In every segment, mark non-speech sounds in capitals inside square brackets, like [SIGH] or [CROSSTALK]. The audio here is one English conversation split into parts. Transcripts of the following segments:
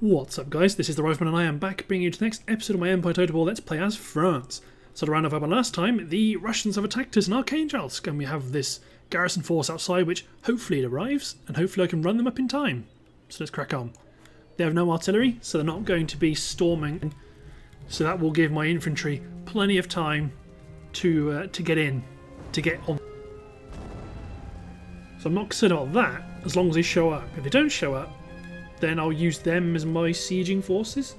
What's up guys, this is the Rifleman and I am back bringing you to the next episode of my Empire Total War Let's Play as France. So to round off our last time, the Russians have attacked us in Archangelsk and we have this garrison force outside which hopefully it arrives and hopefully I can run them up in time. So let's crack on. They have no artillery so they're not going to be storming so that will give my infantry plenty of time to uh, to get in, to get on. So I'm not concerned about that as long as they show up. If they don't show up then I'll use them as my sieging forces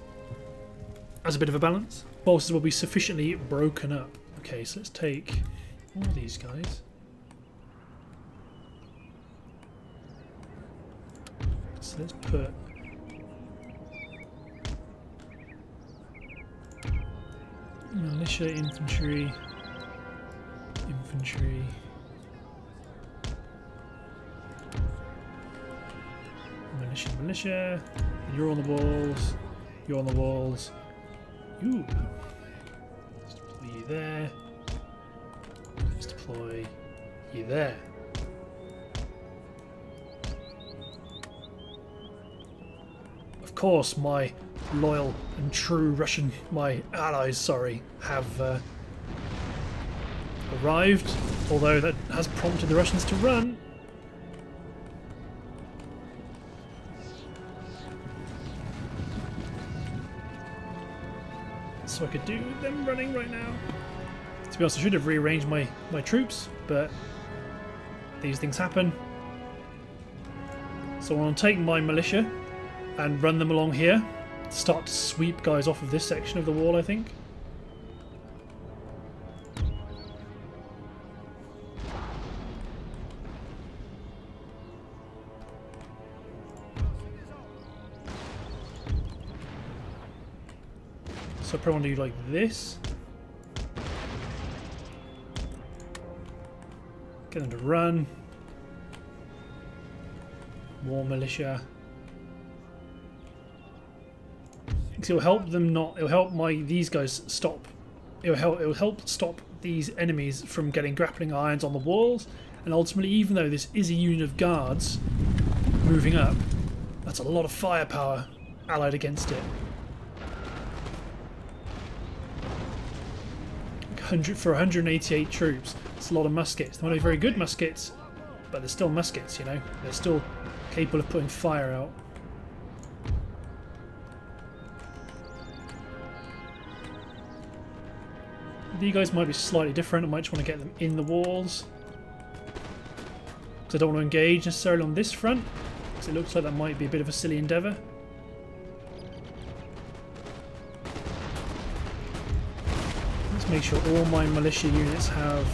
as a bit of a balance. Forces will be sufficiently broken up. Okay, so let's take all these guys. So let's put militia, infantry, infantry. Militia, militia. You're on the walls. You're on the walls. Ooh. Let's deploy you there. Let's deploy you there. Of course, my loyal and true Russian, my allies, sorry, have uh, arrived. Although that has prompted the Russians to run. I could do them running right now. To be honest, I should have rearranged my, my troops, but these things happen. So to take my militia and run them along here. Start to sweep guys off of this section of the wall, I think. So I probably want to do like this. Get them to run. More militia. it'll help them not. It'll help my these guys stop. It'll help. It'll help stop these enemies from getting grappling irons on the walls. And ultimately, even though this is a unit of guards moving up, that's a lot of firepower allied against it. 100 for 188 troops. It's a lot of muskets. They're not very good muskets, but they're still muskets, you know. They're still capable of putting fire out. These guys might be slightly different. I might just want to get them in the walls. Because I don't want to engage necessarily on this front. Because it looks like that might be a bit of a silly endeavour. Make sure all my militia units have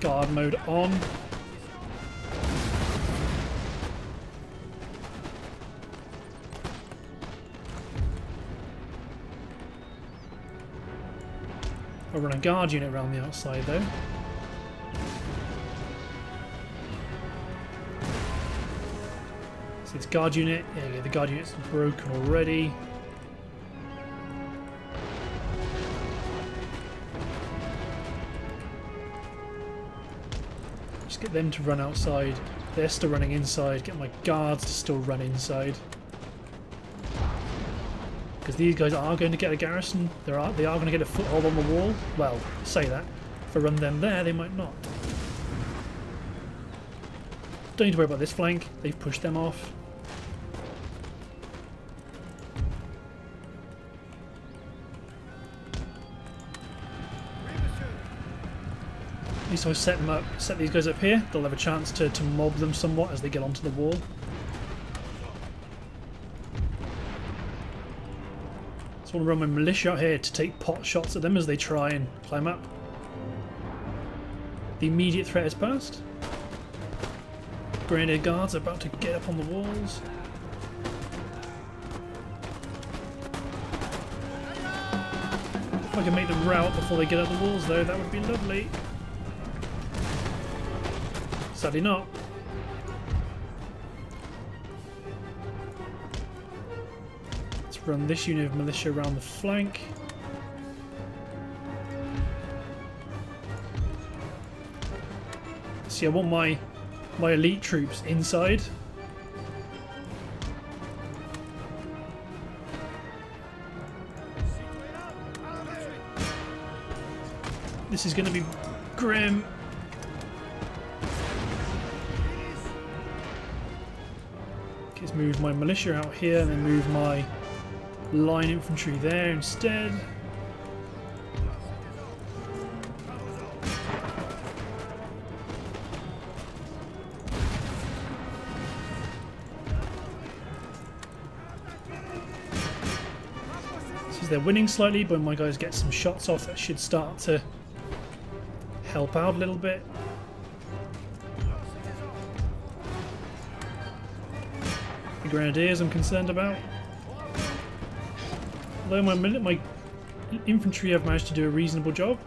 guard mode on. I'll run a guard unit around the outside though. So this guard unit, yeah, the guard unit's broken already. Get them to run outside. They're still running inside. Get my guards to still run inside. Because these guys are going to get a garrison. They are, they are going to get a foothold on the wall. Well, say that. If I run them there, they might not. Don't need to worry about this flank. They've pushed them off. At least I set them up, set these guys up here. They'll have a chance to, to mob them somewhat as they get onto the wall. So I want to run my militia out here to take pot shots at them as they try and climb up. The immediate threat is past. Grenadier guards are about to get up on the walls. If I can make them rout before they get up the walls though, that would be lovely. Sadly not. Let's run this unit of militia around the flank. See, I want my, my elite troops inside. This is going to be grim. Move my militia out here and then move my line infantry there instead. They're winning slightly, but when my guys get some shots off that should start to help out a little bit. Grenadiers I'm concerned about. Although my my infantry have managed to do a reasonable job.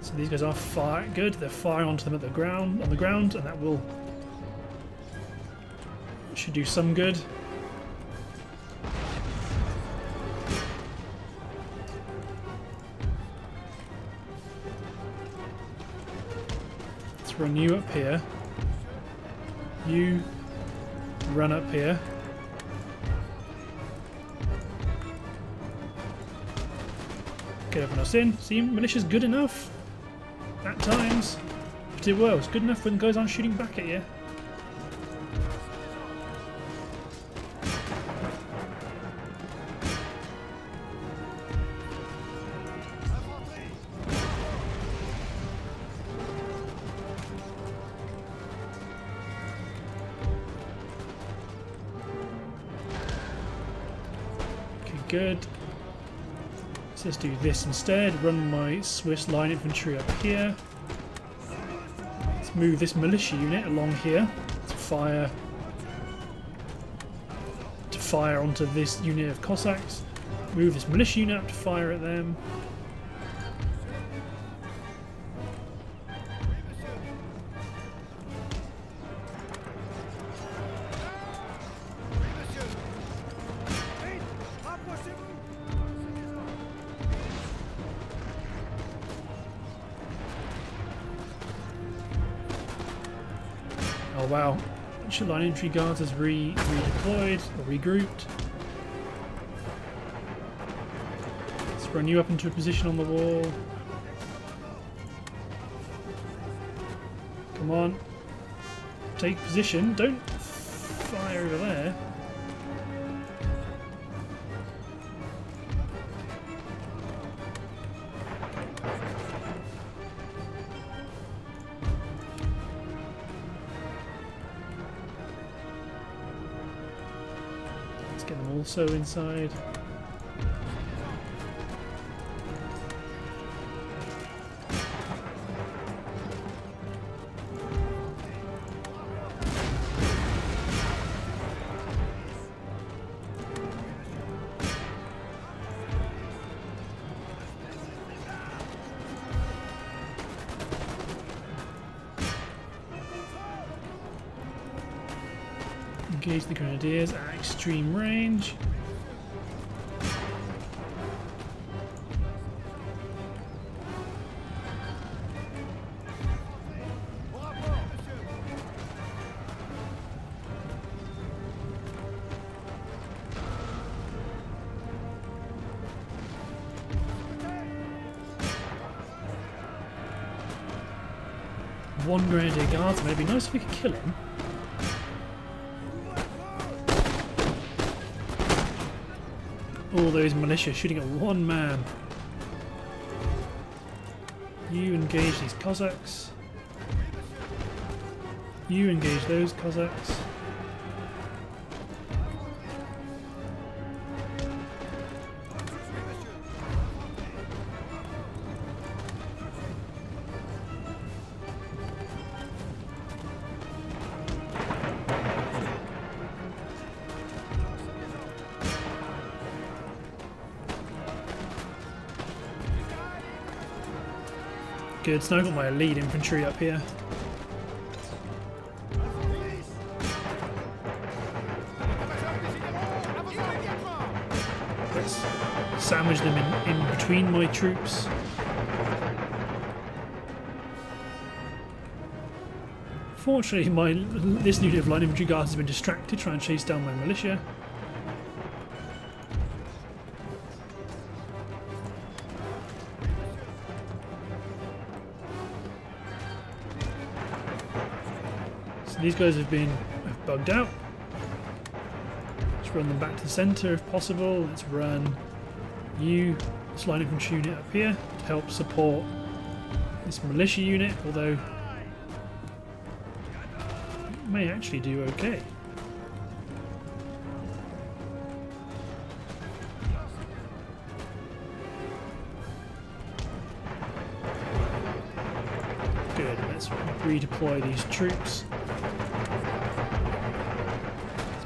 So these guys are fire good. They're firing onto them at the ground on the ground, and that will should do some good. You up here. You run up here. Get everyone else in. See, militia's good enough. At times. It well, it's good enough when guys aren't shooting back at you. Good. Let's do this instead. Run my Swiss line infantry up here. Let's move this militia unit along here to fire to fire onto this unit of Cossacks. Move this militia unit up to fire at them. Oh wow. Line infantry guards has re redeployed or regrouped. Let's run you up into a position on the wall. Come on. Take position. Don't fire over there. Also inside. Engage the grenadiers at extreme range. One grenadier guardsman, it'd be nice if we could kill him. Those militia shooting at one man. You engage these Cossacks. You engage those Cossacks. Good, so I've got my lead infantry up here. Let's sandwich them in, in between my troops. Fortunately, my this of line infantry guards has been distracted trying to chase down my militia. These guys have been have bugged out. Let's run them back to the centre if possible. Let's run you, line infantry unit up here to help support this militia unit, although it may actually do okay. Good, let's redeploy these troops.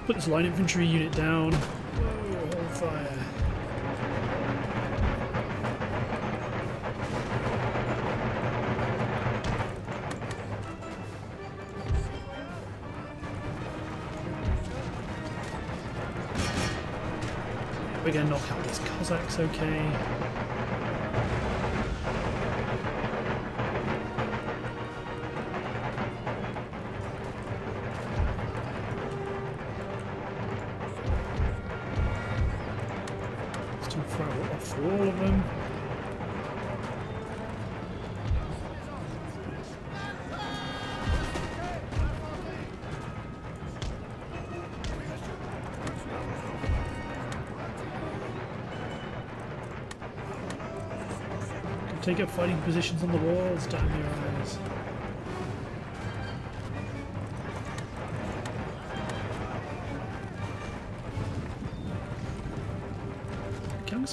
Put this line infantry unit down. Whoa, hold fire. We're to knock out these Cossacks okay. All of them. Take up fighting positions on the walls, damn your eyes.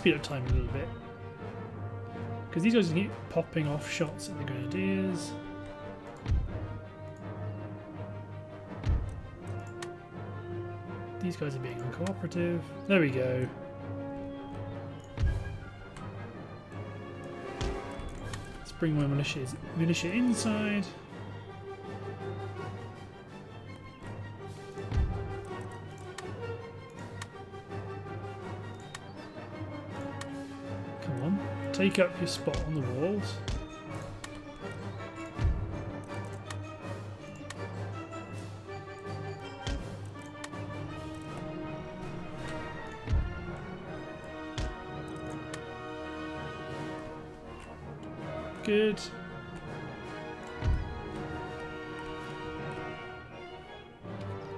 Speed up time a little bit? Because these guys keep popping off shots at the grenadiers. These guys are being uncooperative. There we go. Let's bring my militia, militia inside. Take up your spot on the walls. Good.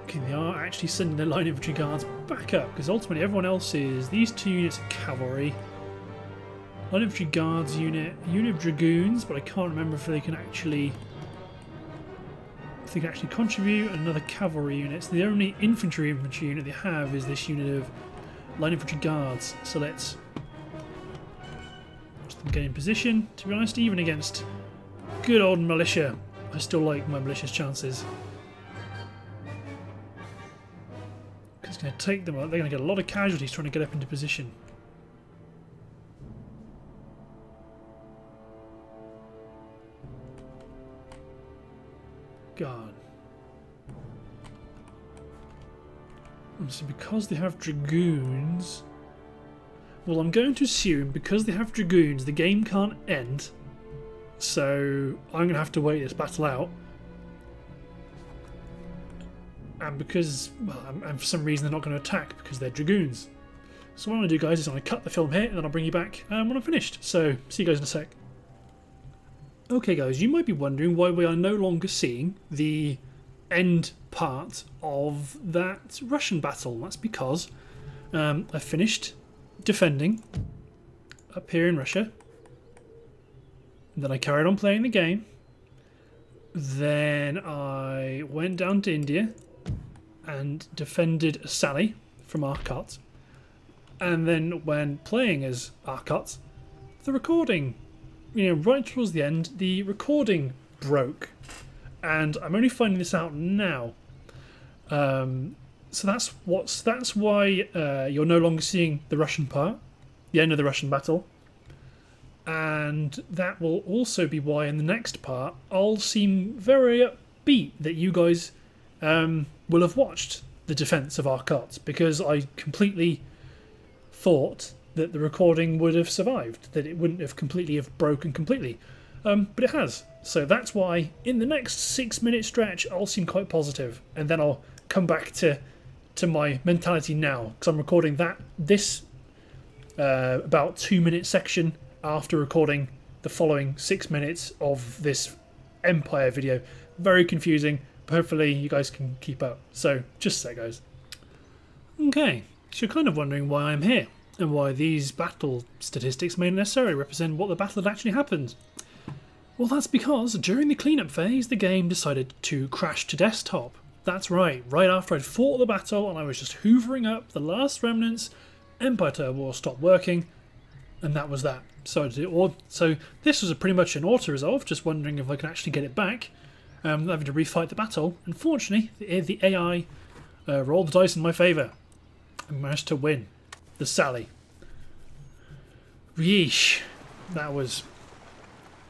Okay, they are actually sending their line infantry guards back up because ultimately everyone else is these two units of cavalry, line infantry guards unit, unit of dragoons, but I can't remember if they can actually if they can actually contribute another cavalry unit. So the only infantry infantry unit they have is this unit of line infantry guards. So let's watch them get in position. To be honest, even against good old militia, I still like my militia's chances. It's going to take them. They're going to get a lot of casualties trying to get up into position. God. So because they have dragoons, well, I'm going to assume because they have dragoons, the game can't end. So I'm going to have to wait this battle out. And because, well, and for some reason they're not going to attack because they're dragoons. So what I'm going to do, guys, is I'm going to cut the film here and then I'll bring you back um, when I'm finished. So see you guys in a sec. Okay, guys, you might be wondering why we are no longer seeing the end part of that Russian battle. That's because um, I finished defending up here in Russia. Then I carried on playing the game. Then I went down to India and defended Sally from Arcot. And then when playing as Arcot, the recording, you know, right towards the end, the recording broke. And I'm only finding this out now. Um, so that's what's that's why uh, you're no longer seeing the Russian part, the end of the Russian battle, and that will also be why in the next part I'll seem very upbeat that you guys um, will have watched the defense of Arcot because I completely thought that the recording would have survived, that it wouldn't have completely have broken completely, um, but it has. So that's why in the next six minute stretch I'll seem quite positive, and then I'll come back to to my mentality now because I'm recording that this uh, about two minute section after recording the following six minutes of this Empire video. Very confusing, but hopefully you guys can keep up. So just so goes. Okay, so you're kind of wondering why I'm here and why these battle statistics may not necessarily represent what the battle had actually happened. Well, that's because during the cleanup phase, the game decided to crash to desktop. That's right, right after I'd fought the battle and I was just hoovering up the last remnants, Empire Turbo stopped working, and that was that. So, so this was a pretty much an auto resolve, just wondering if I could actually get it back, um, having to refight the battle. Unfortunately, the, the AI uh, rolled the dice in my favour and managed to win the Sally. Yeesh, that was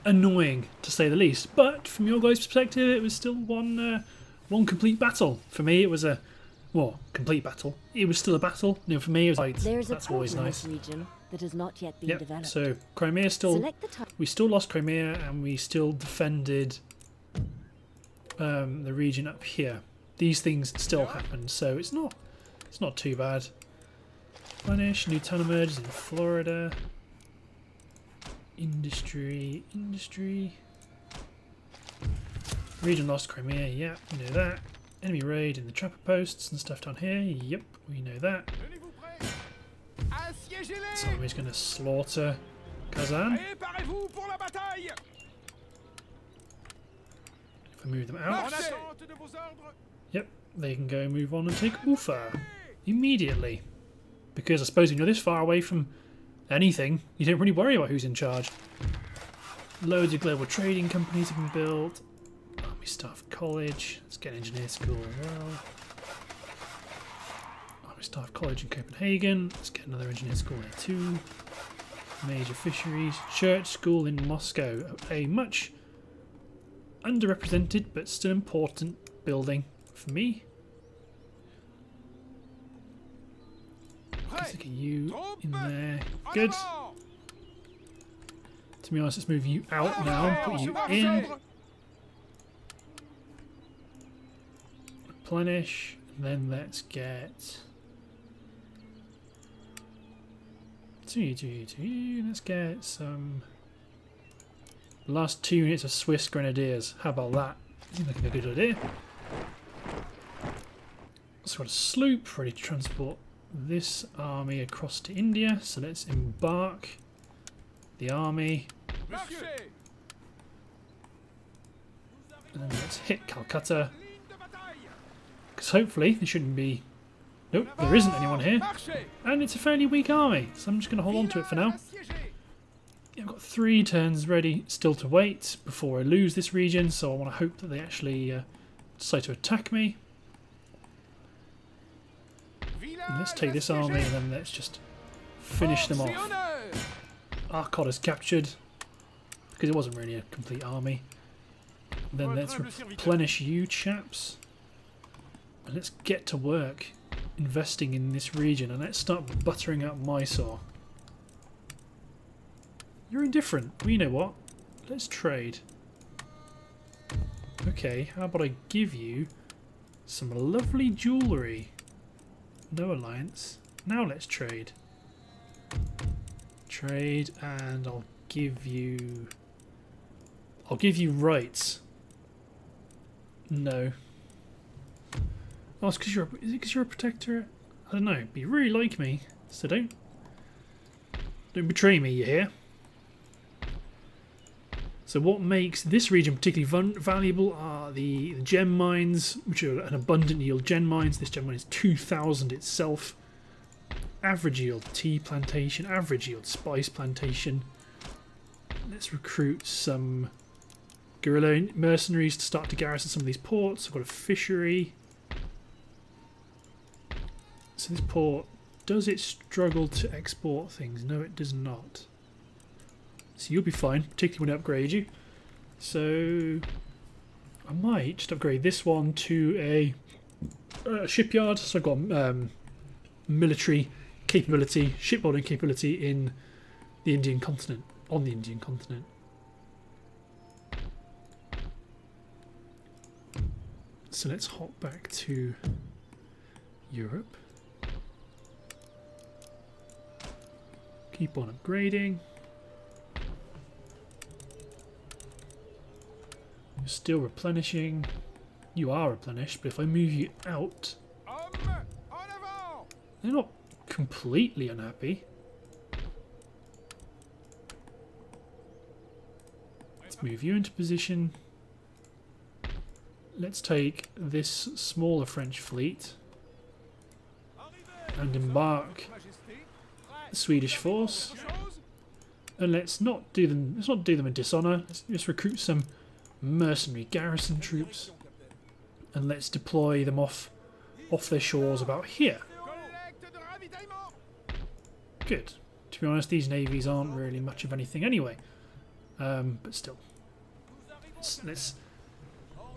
annoying to say the least. But from your guys' perspective, it was still one uh, one complete battle. For me, it was a well complete battle. It was still a battle. You know, for me, it was like There's that's a always problem nice. region that has not yet been Yep. developed. So Crimea still Select the type. we still lost Crimea and we still defended um, the region up here. These things still happen, so it's not it's not too bad. Spanish, new town emerges in Florida. Industry, industry. Region lost Crimea, yep, we know that. Enemy raid in the trapper posts and stuff down here, yep, we know that. Tenez-vous So he's going to slaughter Kazan. Allez, parez-vous pour la bataille If I move them out, attente de vos ordres yep, they can go move on and take Ufa immediately. Because I suppose when you're this far away from anything, you don't really worry about who's in charge. Loads of global trading companies have been built. Army Staff College. Let's get engineer school as well. Army Staff College in Copenhagen. Let's get another engineer school there too. Major fisheries. Church school in Moscow. A much underrepresented but still important building for me. Let's Prêt look at you in there. Good. To be honest, let's move you out now and put you in. Replenish. Then let's get. To you, to you, to you. Let's get some. Last two units of Swiss Grenadiers. How about that? Seems like a good idea. So got a sloop ready to transport this army across to India. So let's embark the army. And let's hit Calcutta. Because hopefully there shouldn't be... Nope, there isn't anyone here. And it's a fairly weak army, so I'm just going to hold on to it for now. I've got three turns ready still to wait before I lose this region, so I want to hope that they actually uh, decide to attack me. And let's take this army and then let's just finish them off. Arcot is captured, because it wasn't really a complete army. Then let's replenish you chaps. And let's get to work investing in this region and let's start buttering up Mysore. You're indifferent. Well, you know what? Let's trade. Okay, how about I give you some lovely jewellery? No alliance. Now let's trade. Trade and I'll give you... I'll give you rights. No. Oh, it's because you're. A, is it because you're a protectorate? I don't know. But you really like me, so don't. Don't betray me. You hear? So what makes this region particularly valuable are the, the gem mines, which are an abundant yield gem mines. This gem mine is 2,000 itself. Average yield tea plantation, average yield spice plantation. Let's recruit some guerrilla mercenaries to start to garrison some of these ports. I've got a fishery. So this port, does it struggle to export things? No, it does not. So you'll be fine, particularly when I upgrade you. So I might just upgrade this one to a, a shipyard. So I've got um, military capability, shipbuilding capability in the Indian continent, on the Indian continent. so let's hop back to Europe. Keep on upgrading. Still replenishing. You are replenished, but if I move you out, they're not completely unhappy. Let's move you into position. Let's take this smaller French fleet and embark the Swedish force. And let's not do them. Let's not do them in dishonor. Let's just recruit some mercenary garrison troops, and let's deploy them off off their shores about here. Good. To be honest, these navies aren't really much of anything anyway. Um, but still, let's, let's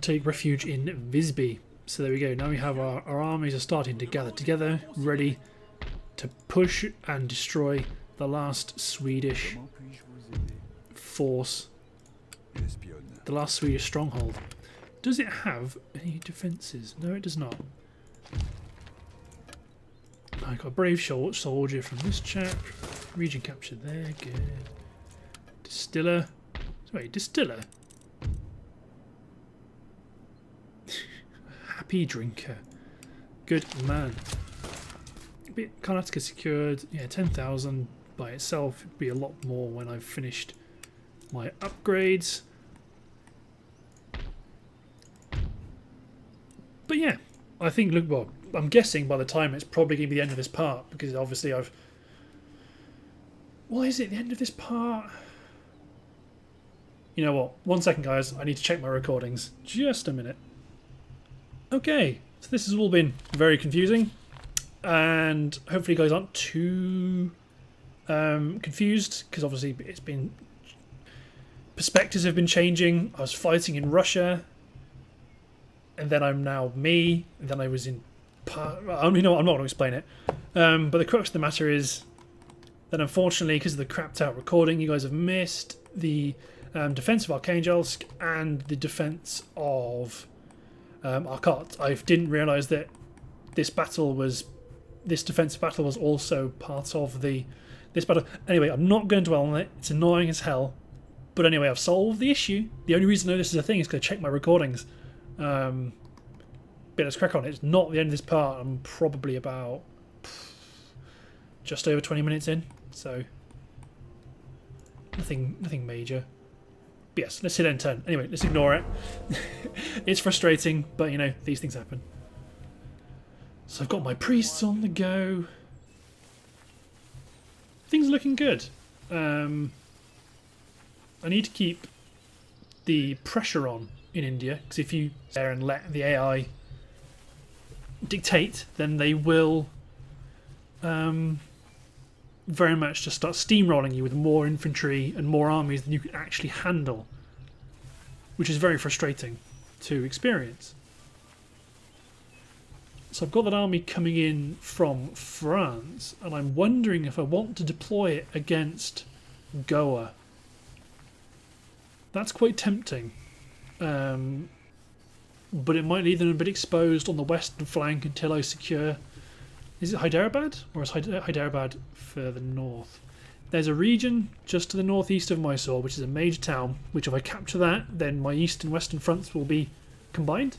take refuge in Visby. So there we go. Now we have our, our armies are starting to gather together, ready to push and destroy the last Swedish force. The last Swedish stronghold. Does it have any defences? No, it does not. I got a brave soldier from this chap. Region captured there, good. Distiller. Wait, distiller? [LAUGHS] Happy drinker. Good man. Bit Karnataka secured. Yeah, 10,000 by itself. It'd be a lot more when I've finished my upgrades. But yeah, I think look well. I'm guessing by the time it's probably going to be the end of this part because obviously I've. Why is it the end of this part? You know what? One second, guys. I need to check my recordings. Just a minute. Okay, so this has all been very confusing, and hopefully, you guys aren't too um, confused because obviously it's been perspectives have been changing. I was fighting in Russia and then I'm now me, and then I was in. Par- I mean, no, I'm not going to explain it. Um, but the crux of the matter is that unfortunately, because of the crapped out recording, you guys have missed the um, defense of Archangelsk and the defense of um, Arcot. I didn't realise that this battle was this defensive battle was also part of the this battle. Anyway, I'm not going to dwell on it. It's annoying as hell. But anyway, I've solved the issue. The only reason I know this is a thing is because I checked my recordings. Um, let's crack on. It's not the end of this part. I'm probably about just over 20 minutes in, so nothing, nothing major. But yes, let's hit end turn. Anyway, let's ignore it. [LAUGHS] it's frustrating, but you know these things happen. So I've got my priests on the go. Things are looking good. Um, I need to keep the pressure on in India because if you there and let the AI dictate, then they will um, very much just start steamrolling you with more infantry and more armies than you can actually handle, which is very frustrating to experience. So I've got that army coming in from France, and I'm wondering if I want to deploy it against Goa. That's quite tempting. Um, but it might leave them a bit exposed on the western flank until I secure. Is it Hyderabad? Or is Hyderabad further north? There's a region just to the northeast of Mysore, which is a major town, which if I capture that, then my east and western fronts will be combined.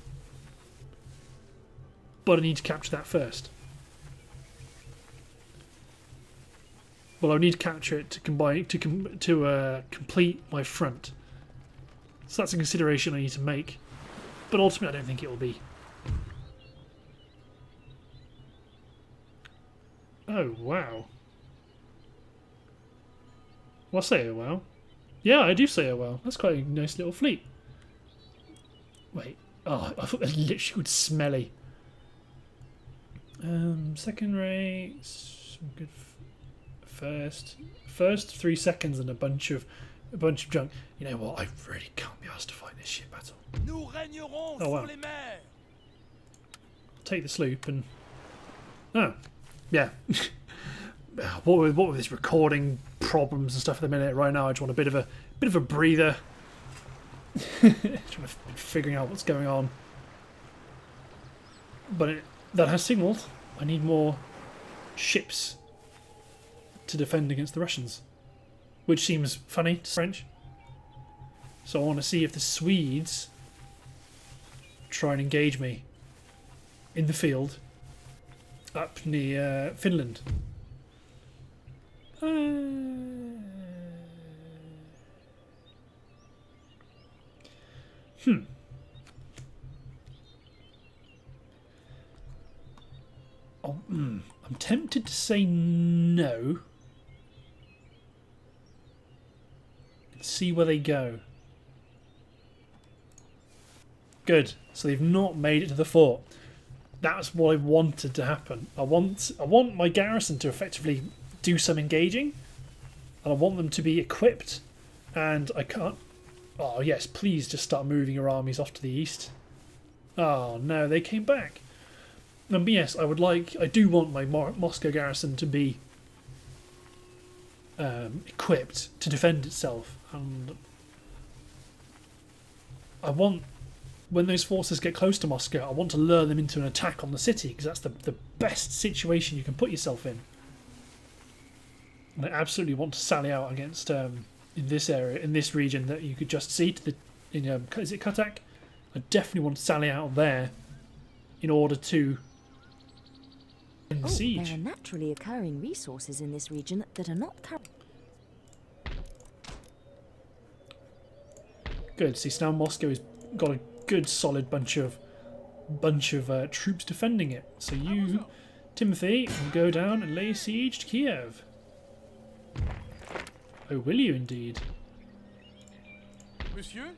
But I need to capture that first. Well, I need to capture it to combine to com- to uh, complete my front. So that's a consideration I need to make. But ultimately, I don't think it will be. Oh, wow. Well, I say oh, wow. Yeah, I do say oh, wow. That's quite a nice little fleet. Wait. Oh, I thought that literally was smelly. Um, second rate. some Good. First. First three seconds and a bunch of a bunch of junk. You know what? I really can't be asked to fight this shit battle. Nous régnerons Oh, wow. les mers take the sloop and oh yeah [LAUGHS] uh, what with what with this recording problems and stuff at the minute right now I just want a bit of a bit of a breather [LAUGHS] trying to figuring out what's going on but it, that has signalled I need more ships to defend against the Russians, which seems funny to French. So I want to see if the Swedes try and engage me in the field up near Finland. Uh, hmm. Oh, hmm. I'm tempted to say no. See where they go. Good. So they've not made it to the fort. That's what I wanted to happen. I want I want my garrison to effectively do some engaging. And I want them to be equipped. And I can't Oh yes, please just start moving your armies off to the east. Oh no, they came back. And yes, I would like. I do want my Mo Moscow garrison to be um, equipped to defend itself, and I want when those forces get close to Moscow, I want to lure them into an attack on the city because that's the the best situation you can put yourself in. And I absolutely want to sally out against um, in this area, in this region that you could just see to the in um, is it Katak? I definitely want to sally out there in order to Oh, siege. there are naturally occurring resources in this region that are not current. Good. See, so now Moscow has got a good solid bunch of bunch of uh, troops defending it. So you, Timothy, will go down and lay siege to Kiev. Oh, will you indeed? Monsieur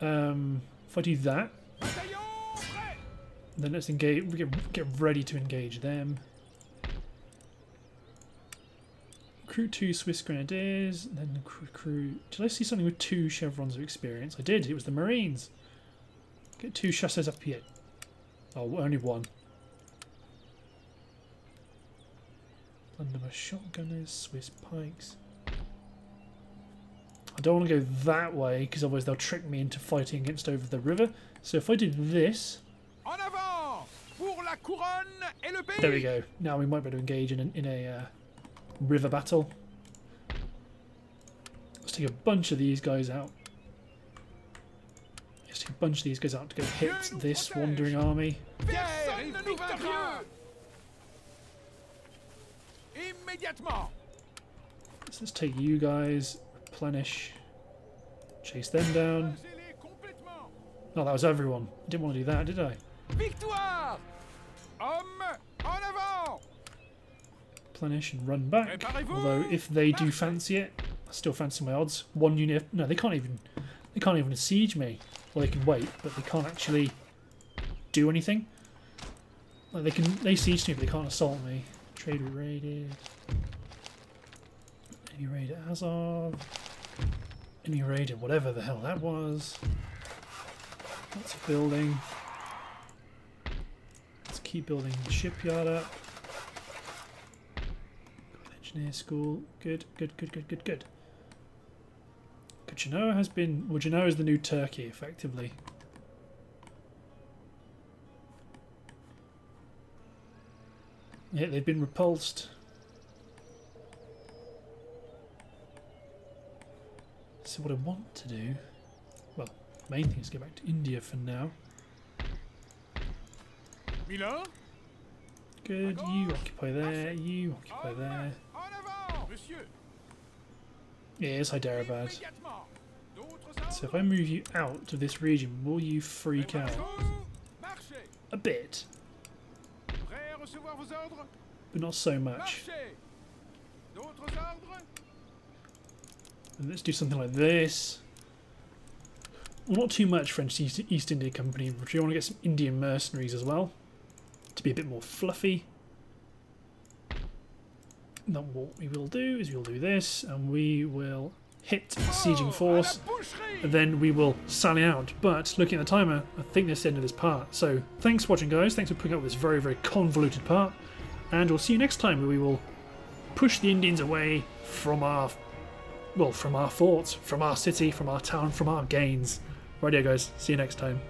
Um, if I do that, then let's engage. Get, get ready to engage them. Recruit two Swiss grenadiers, then recruit. Did I see something with two chevrons of experience? I did. It was the Marines. Get two chasseurs up here. Oh, only one. Blunderbuss shotgunners, Swiss pikes. I don't want to go that way because otherwise they'll trick me into fighting against over the river. So if I did this, En avant Pour la couronne et le pays There we go. Now we might be able to engage in, an, in a uh, river battle. Let's take a bunch of these guys out. Let's take a bunch of these guys out to go hit this wandering army. Personne ne nous vaincra Immédiatement So let's take you guys, replenish, chase them down. Rasez-les Oh, that was everyone. I didn't want to do that, did I? Replenish and run back. Although if they do fancy it, I still fancy my odds. One unit. No, they can't even. They can't even siege me. Well, they can wait, but they can't actually do anything. Like they can. They siege me, but they can't assault me. Trader raided. Any raid at Azov. Any raid at whatever the hell that was. That's a building. Let's keep building the shipyard up. Engineer school. Good, good, good, good, good, good. Genoa has been. Well, Genoa is the new Turkey, effectively. Yeah, they've been repulsed. So what I want to do, well, main thing is go back to India for now. Milan Good, you occupy there, you occupy there. Yes, Hyderabad. So if I move you out of this region, will you freak out? A bit, Prêt à recevoir vos ordres but not so much. Marchez D'autres ordres And let's do something like this. Well, not too much French East, East India Company, but we want to get some Indian mercenaries as well. To be a bit more fluffy. Now what we will do is we'll do this, and we will hit the sieging Oh, force, à la boucherie and then we will sally out. But looking at the timer, I think that's the end of this part. So thanks for watching guys, thanks for putting up with this very, very convoluted part. And we'll see you next time where we will push the Indians away from our well, from our forts, from our city, from our town, from our gains. Radio guys, see you next time.